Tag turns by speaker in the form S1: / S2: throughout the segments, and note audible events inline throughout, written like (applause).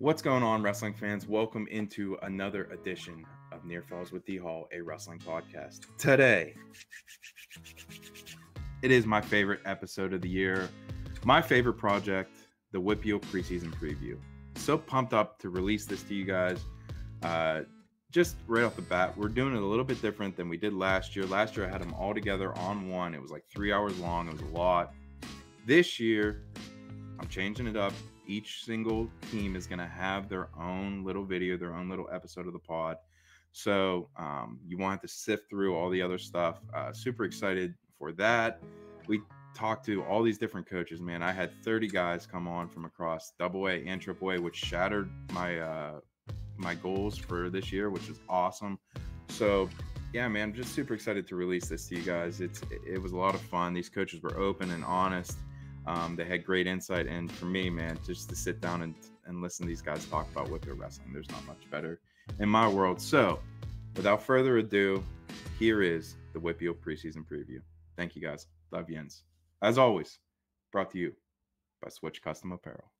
S1: What's going on, wrestling fans? Welcome into another edition of Near Falls with D Hall, a wrestling podcast. Today, it is my favorite episode of the year, my favorite project, the WPIAL preseason preview. So pumped up to release this to you guys. Uh, just right off the bat, we're doing it a little bit different than we did last year. Last year, I had them all together on one. It was like three hours long, it was a lot. This year, I'm changing it up each single team is going to have their own little video, their own little episode of the pod. So um, you won't have to sift through all the other stuff. Uh, super excited for that. We talked to all these different coaches. Man, I had 30 guys come on from across Double A and Triple A, which shattered my uh, my goals for this year, which is awesome. So yeah, man, I'm just super excited to release this to you guys. It's it was a lot of fun. These coaches were open and honest. Um, they had great insight, and for me, man, just to sit down and and listen to these guys talk about WPIAL wrestling, there's not much better in my world. So, without further ado, here is the WPIAL preseason preview. Thank you guys. Love Jens. As always, brought to you by Switch Custom Apparel.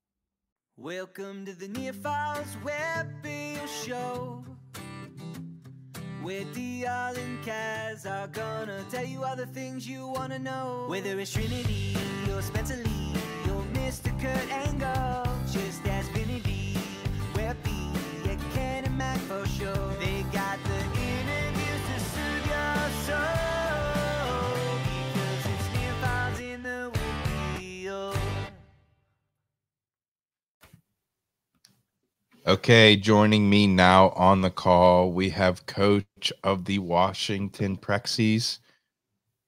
S2: Welcome to the Near Falls WPIAL Show. Where DL and Kaz are gonna tell you all the things you wanna know. Whether it's Trinity or Spencer Lee or Mr. Kurt Angle, just ask Vinny D. Where be yeah, Ken and Mac for sure. They got the interviews to soothe your soul because it's Near Falls in the wheel.
S1: Okay, joining me now on the call, we have coach of the Washington Prexies,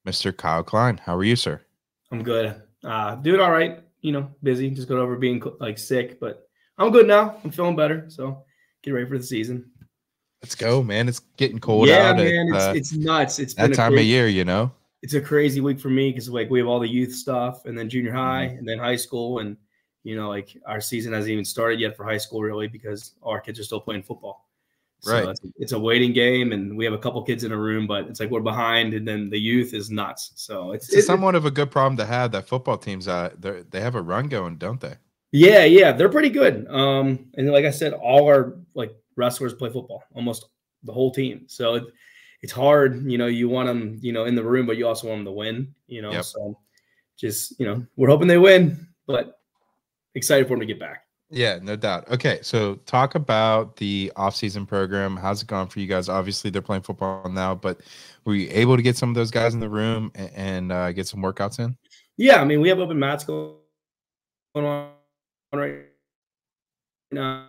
S1: Mr. Kyle Klein. How are you, sir?
S3: I'm good. Uh, doing all right. You know, busy. Just got over being like sick, but I'm good now. I'm feeling better. So get ready for the season.
S1: Let's go, man. It's getting cold
S3: yeah,
S1: out.
S3: man.
S1: It's,
S3: It's,
S1: uh,
S3: it's nuts. It's
S1: that time of year, you know?
S3: It's a crazy week for me because like we have all the youth stuff, and then junior high,
S1: Mm-hmm.
S3: and then high school, and you know, like our season hasn't even started yet for high school really because all our kids are still playing football. So
S1: Right.
S3: It's, it's a waiting game, and we have a couple kids in a room, but it's like we're behind, and then the youth is nuts. So it's,
S1: It's
S3: it's
S1: somewhat of a good problem to have that football teams, uh, they have a run going, don't they?
S3: Yeah, yeah, they're pretty good. Um, and like I said, all our like wrestlers play football, almost the whole team. So it, it's hard, you know. You want them, you know, in the room, but you also want them to win, you know.
S1: Yep.
S3: So just you know, we're hoping they win, but excited for them to get back.
S1: Yeah, no doubt. Okay, so talk about the off-season program. How's it gone for you guys? Obviously, they're playing football now, but were you able to get some of those guys in the room and, and uh, get some workouts in?
S3: Yeah, I mean, we have open mats going on right now.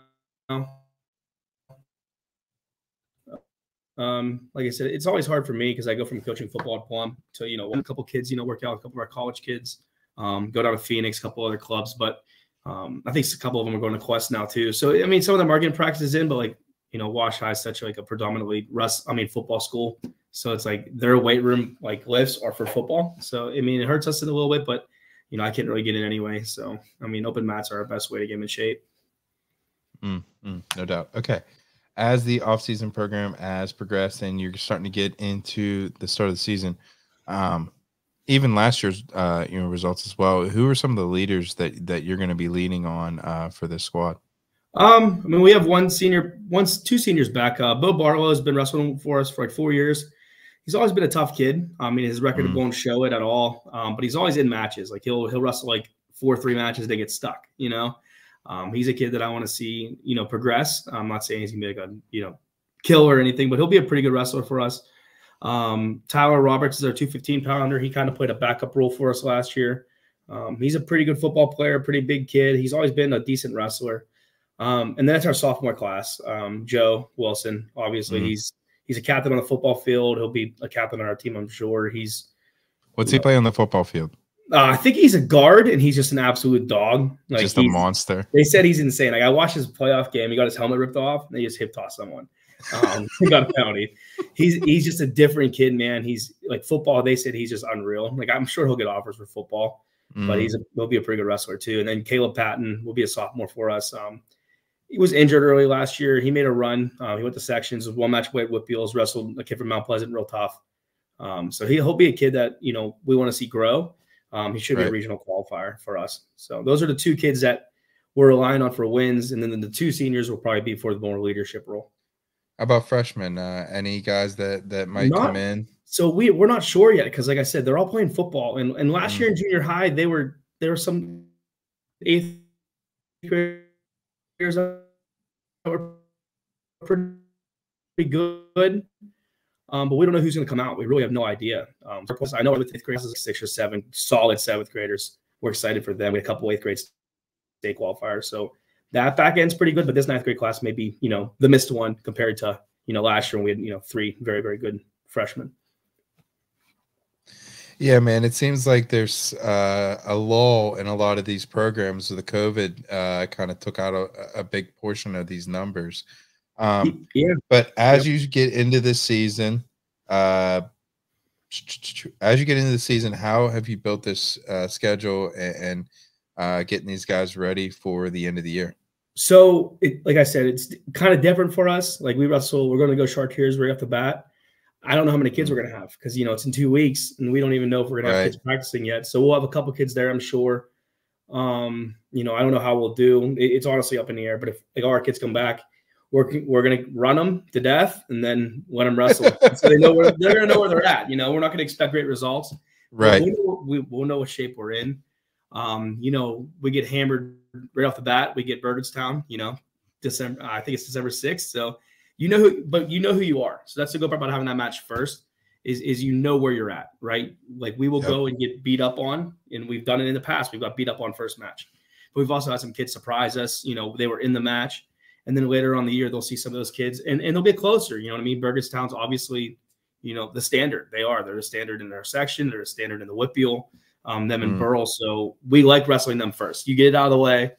S3: Um, like I said, it's always hard for me because I go from coaching football at Plum to you know a couple kids, you know, work out a couple of our college kids. Um, go down to Phoenix, a couple other clubs, but um, I think a couple of them are going to Quest now too. So I mean, some of them are getting practices in, but like you know, Wash High is such like a predominantly Russ, I mean, football school. So it's like their weight room like lifts are for football. So I mean, it hurts us in a little bit, but you know, I can't really get in anyway. So I mean, open mats are our best way to get in shape.
S1: Mm, mm, no doubt. Okay. As the off-season program has progressed and you're starting to get into the start of the season, um, even last year's uh, you know results as well. Who are some of the leaders that that you're going to be leaning on uh, for this squad?
S3: Um, I mean, we have one senior, once two seniors back. Uh, Bo Barlow has been wrestling for us for like four years. He's always been a tough kid. I mean, his record
S1: Mhm.
S3: won't show it at all. Um, but he's always in matches. Like he'll he'll wrestle like four three matches. They get stuck. You know, um, he's a kid that I want to see. You know, progress. I'm not saying he's gonna be like a you know killer or anything, but he'll be a pretty good wrestler for us. Um, Tyler Roberts is our 215 pounder. He kind of played a backup role for us last year. Um, he's a pretty good football player, pretty big kid. He's always been a decent wrestler. Um, and then that's our sophomore class. Um, Joe Wilson, obviously,
S1: Mhm.
S3: he's he's a captain on the football field. He'll be a captain on our team, I'm sure. He's
S1: What's he play on the football field?
S3: uh, I think he's a guard and he's just an absolute dog. Like
S1: Just a monster.
S3: they said he's insane. Like I watched his playoff game. He got his helmet ripped off and they just hip tossed someone. Um, penalty. He's he's just a different kid, man. He's like football. They said he's just unreal. Like I'm sure he'll get offers for football, but
S1: Mm,
S3: he's a, he'll be a pretty good wrestler too. And then Caleb Patton will be a sophomore for us. Um, he was injured early last year. He made a run. Uh, he went to sections. One match weight with Beals wrestled a kid from Mount Pleasant, real tough. Um, so he, he'll be a kid that you know we want to see grow. Um, he should be a regional qualifier for us. So those are the two kids that we're relying on for wins, and then the two seniors will probably be for the more leadership role.
S1: How about freshmen? Uh, any guys that that might
S3: Not-
S1: come in?
S3: So we we're not sure yet because, like I said, they're all playing football, and and last
S1: Mm.
S3: year in junior high they were there were some eighth graders that were pretty good. Um, but we don't know who's going to come out. We really have no idea. Um, I know with eighth graders, six or seven solid seventh graders. We're excited for them. We had a couple eighth grade state qualifiers, so that back end's pretty good. But this ninth grade class may be, you know, the missed one compared to you know last year when we had you know three very very good freshmen.
S1: Yeah, man. It seems like there's uh, a lull in a lot of these programs. The COVID uh, kind of took out a, a big portion of these numbers. Um,
S3: yeah,
S1: but as you get into this season, uh, as you get into the season, how have you built this uh, schedule and, and uh, getting these guys ready for the end of the year?
S3: So, it, like I said, it's kind of different for us. Like we wrestle, we're going to go short Chartiers right off the bat. I don't know how many kids we're going to have because you know it's in two weeks, and we don't even know if we're going to have
S1: Right.
S3: kids practicing yet. So we'll have a couple kids there, I'm sure. Um, you know, I don't know how we'll do. It- it's honestly up in the air. But if like our kids come back, we're we're going to run them to death and then let them wrestle, (laughs) so they know where they're going to know where they're at. You know, we're not going to expect great results.
S1: Right.
S3: We know, we, we'll know what shape we're in. Um, you know, we get hammered right off the bat. We get Burgettstown, you know, December, I think it's December 6th. So you know who, but you know who you are. So that's the good part about having that match first is, is you know where you're at, right? Like we will
S1: Yep.
S3: go and get beat up on, and we've done it in the past. We've got beat up on first match. But we've also had some kids surprise us. You know, they were in the match. And then later on the year, they'll see some of those kids and, and they'll get closer. You know what I mean? Burgettstown's obviously, you know, the standard. They are. They're a standard in their section. They're a standard in the Whitfield, um, them and
S1: Mm.
S3: Burl. So we like wrestling them first. You get it out of the way.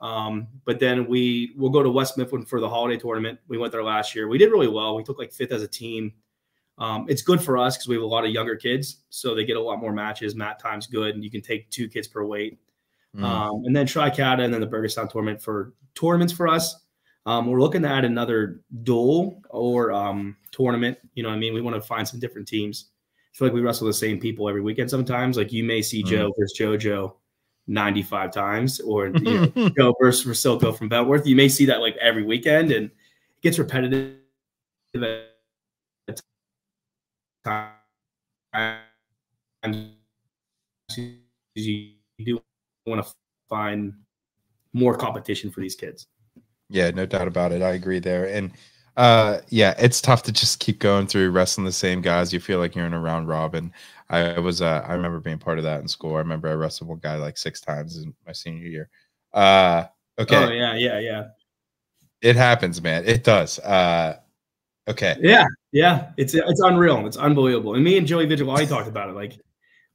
S3: Um, but then we will go to West Mifflin for the holiday tournament. We went there last year. We did really well. We took like fifth as a team. Um, it's good for us because we have a lot of younger kids, so they get a lot more matches. Mat time's good, and you can take two kids per weight.
S1: Mm.
S3: Um, and then Tricata and then the Burgettstown tournament for tournaments for us. Um, we're looking at another duel or um, tournament. You know what I mean? We want to find some different teams. I feel like we wrestle the same people every weekend sometimes. Like you may see
S1: Mm.
S3: Joe versus JoJo 95 times or (laughs) you know, Joe versus Rosilko from Bentworth. You may see that like every weekend and it gets repetitive at times. You do want to find more competition for these kids.
S1: Yeah, no doubt about it. I agree there. And uh yeah, it's tough to just keep going through wrestling the same guys. You feel like you're in a round robin. I was uh I remember being part of that in school. I remember I wrestled one guy like six times in my senior year. Uh okay.
S3: Oh yeah, yeah, yeah,
S1: It happens, man. It does. Uh okay.
S3: yeah, yeah. It's it's unreal. It's unbelievable. And me and Joey Vigilante talked about it. Like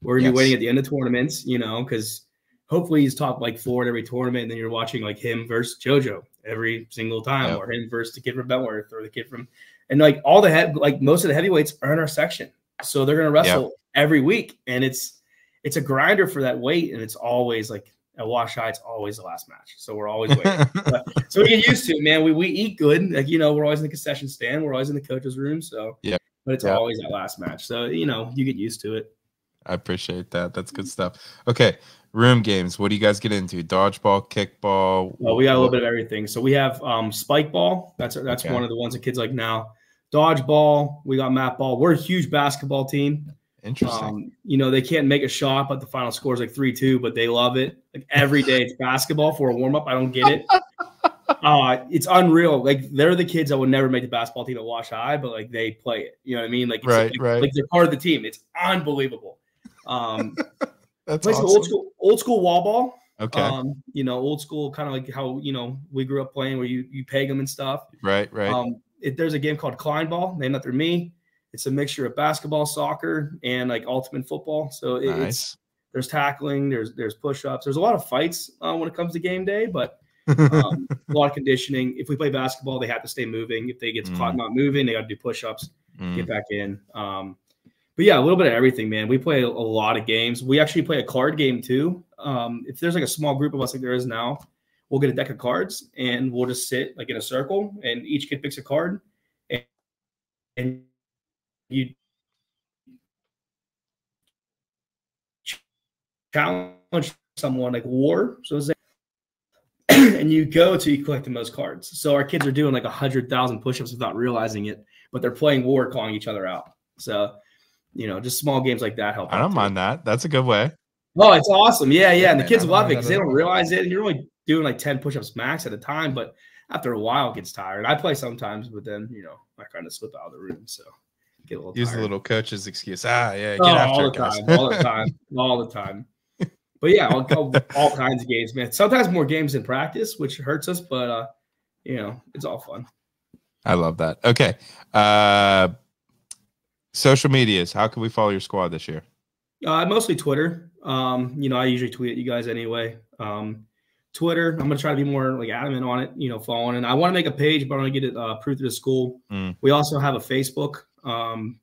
S3: we're gonna
S1: Yes.
S3: be waiting at the end of tournaments, you know, because hopefully he's top like four at every tournament, and then you're watching like him versus JoJo every single time, or him versus the kid from Bentworth or the kid from, and like all the head, like most of the heavyweights are in our section, so they're gonna wrestle every week, and it's it's a grinder for that weight, and it's always like at Wash High, it's always the last match, so we're always waiting. (laughs) so we get used to it, man. We we eat good, like you know, we're always in the concession stand, we're always in the coach's room, so
S1: Yeah.
S3: But it's always that last match, so you know, you get used to it.
S1: I appreciate that. That's good stuff. Okay. Room games. What do you guys get into? Dodgeball, kickball.
S3: Well, we got a little bit of everything. So we have um, spike ball. That's that's
S1: Okay.
S3: one of the ones that kids like now. Dodgeball. We got mat ball. We're a huge basketball team.
S1: Interesting.
S3: Um, you know they can't make a shot, but the final score is like three two. But they love it. Like every day, it's basketball for a warm up. I don't get it. (laughs) Uh, it's unreal. Like they're the kids that would never make the basketball team at Wash High, but like they play it. You know what I mean? Like it's
S1: Right,
S3: like,
S1: right.
S3: like they're part of the team. It's unbelievable. Um, (laughs)
S1: That's awesome.
S3: old school old school wall ball.
S1: Okay.
S3: Um, you know, old school, kind of like how you know we grew up playing, where you you peg them and stuff.
S1: right, right.
S3: Um, it, there's a game called Klein Ball, named after me. It's a mixture of basketball, soccer, and like ultimate football. So it, it's there's tackling, there's there's push ups, there's a lot of fights uh, when it comes to game day, but um, (laughs) a lot of conditioning. If we play basketball, they have to stay moving. If they get caught
S1: Mm.
S3: not moving, they got to do push ups
S1: Mm,
S3: get back in. Um, but yeah, a little bit of everything, man. We play a, lot of games. We actually play a card game too. Um, if there's like a small group of us like there is now, we'll get a deck of cards and we'll just sit like in a circle, and each kid picks a card, and, and you challenge someone like war. So it's like (clears throat) and you go to you collect the most cards. So our kids are doing like a hundred thousand push-ups without realizing it, but they're playing war, calling each other out. So, you know, just small games like that help.
S1: I don't
S3: too.
S1: mind that. That's a good way.
S3: Oh, it's awesome. Yeah, yeah. And the
S1: Yeah,
S3: kids love it because they don't realize it. And you're only doing like 10 push-ups max at a time, but after a while it gets tired. I play sometimes, but then you know, I kind of slip out of the room. So get a little
S1: Use
S3: tired.
S1: the little coach's excuse. Ah, yeah, get
S3: Oh,
S1: after
S3: all
S1: it,
S3: the
S1: guys.
S3: time, all the (laughs) time, all the time. But yeah, I'll go all (laughs) kinds of games, man. Sometimes more games than practice, which hurts us, but uh, you know, it's all fun.
S1: I love that. Okay. Uh social medias. How can we follow your squad this year?
S3: Uh, mostly Twitter. Um, you know, I usually tweet at you guys anyway. Um, Twitter, I'm gonna try to be more like adamant on it. You know, following it. I want to make a page, but I want to get it uh, approved through the school.
S1: Mm.
S3: We also have a Facebook. Um,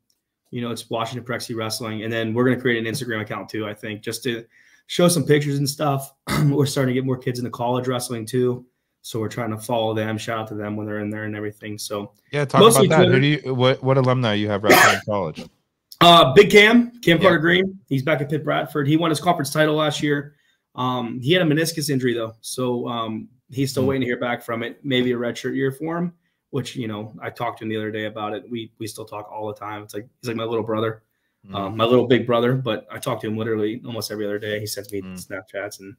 S3: you know, it's Washington Prexy Wrestling, and then we're gonna create an Instagram account too. I think just to show some pictures and stuff. (clears throat) we're starting to get more kids into college wrestling too, so we're trying to follow them. Shout out to them when they're in there and everything. So
S1: Yeah, talk about that. Who do you what what alumni you have wrestling in college? (coughs)
S3: Uh, Big Cam, Cam
S1: Yeah.
S3: Carter Green. He's back at Pitt Bradford. He won his conference title last year. Um, he had a meniscus injury though, so um, he's still
S1: Hmm.
S3: waiting to hear back from it. Maybe a redshirt year for him. Which you know, I talked to him the other day about it. We we still talk all the time. It's like he's like my little brother,
S1: Mm.
S3: um, my little big brother. But I talk to him literally almost every other day. He sends me
S1: Hmm.
S3: Snapchats and.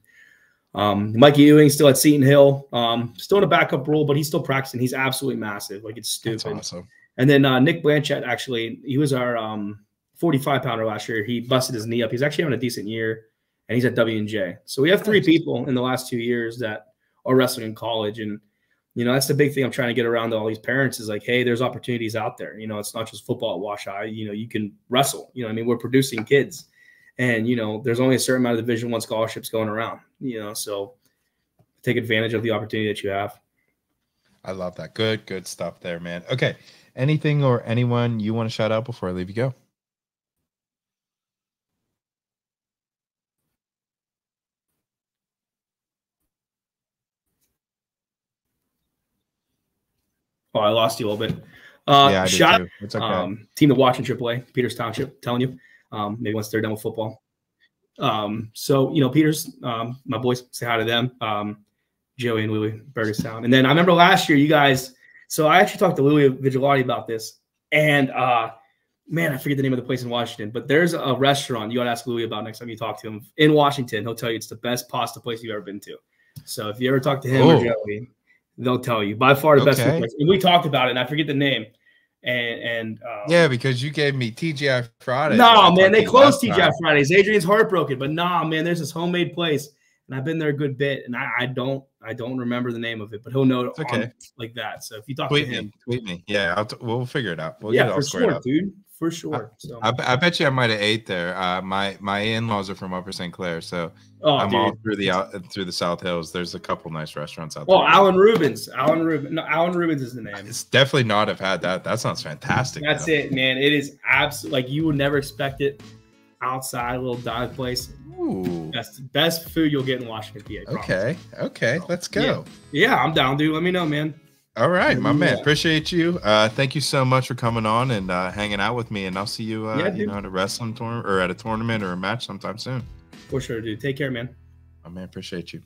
S3: Um, Mikey Ewing still at Seton Hill, um, still in a backup role, but he's still practicing. He's absolutely massive, like it's
S1: That's
S3: stupid.
S1: awesome.
S3: And then uh, Nick Blanchett, actually, he was our um, 45 pounder last year. He busted his knee up. He's actually having a decent year, and he's at W and J. So we have three
S1: Nice.
S3: people in the last two years that are wrestling in college, and you know that's the big thing I'm trying to get around to all these parents is like, hey, there's opportunities out there. You know, it's not just football at Wash High. You know, you can wrestle. You know, I mean, we're producing kids, and you know, there's only a certain amount of Division One scholarships going around. You know, so take advantage of the opportunity that you have.
S1: I love that. Good, good stuff there, man. Okay. Anything or anyone you want to shout out before I leave you go?
S3: Oh, I lost you a little bit. Uh,
S1: yeah, I too. Okay.
S3: um, team to watch in AAA, Peters Township, telling you, um, maybe once they're done with football. Um, so you know, Peters, um, my boys, say hi to them, um, Joey and Louie, Burgettstown. And then I remember last year, you guys. So I actually talked to Louie Vigilante about this, and uh, man, I forget the name of the place in Washington, but there's a restaurant you got to ask Louie about next time you talk to him in Washington. He'll tell you it's the best pasta place you've ever been to. So if you ever talk to him or
S1: Oh.
S3: Joey, they'll tell you by far the best
S1: Okay.
S3: place. And we talked about it, and I forget the name. And and um,
S1: yeah, because you gave me TGI Fridays.
S3: no, man, they closed TGI Fridays. Adrian's heartbroken, but nah, man, there's this homemade place, and I've been there a good bit, and I, I don't I don't remember the name of it, but he'll know it
S1: It's okay.
S3: on- like that. So if you talk
S1: Tweet
S3: to
S1: me.
S3: him,
S1: Tweet me. Yeah, I'll t- we'll figure it out. We'll get
S3: yeah,
S1: it all
S3: for sure,
S1: up.
S3: dude, for sure. So,
S1: I, I bet you I might have ate there. Uh, my my in laws are from Upper St. Clair, so
S3: oh,
S1: I'm
S3: dude.
S1: all through the out through the South Hills. There's a couple nice restaurants out there.
S3: Well, Alan Rubens. Alan Rubens. No, Alan Rubens is the name.
S1: It's definitely not have had that. That sounds fantastic.
S3: That's
S1: though.
S3: it, man. It is absolutely like you would never expect it. Outside, a little dive place.
S1: Ooh.
S3: Best best food you'll get in Washington, PA.
S1: Okay. Okay. Let's go.
S3: Yeah. Yeah, I'm down, dude. Let me know, man.
S1: All right, my man. Appreciate you. Uh, thank you so much for coming on and uh, hanging out with me. And I'll see you, uh,
S3: Yeah,
S1: you know, at a wrestling tournament or at a tournament or a match sometime soon.
S3: For sure, dude. Take care, man.
S1: My man, appreciate you.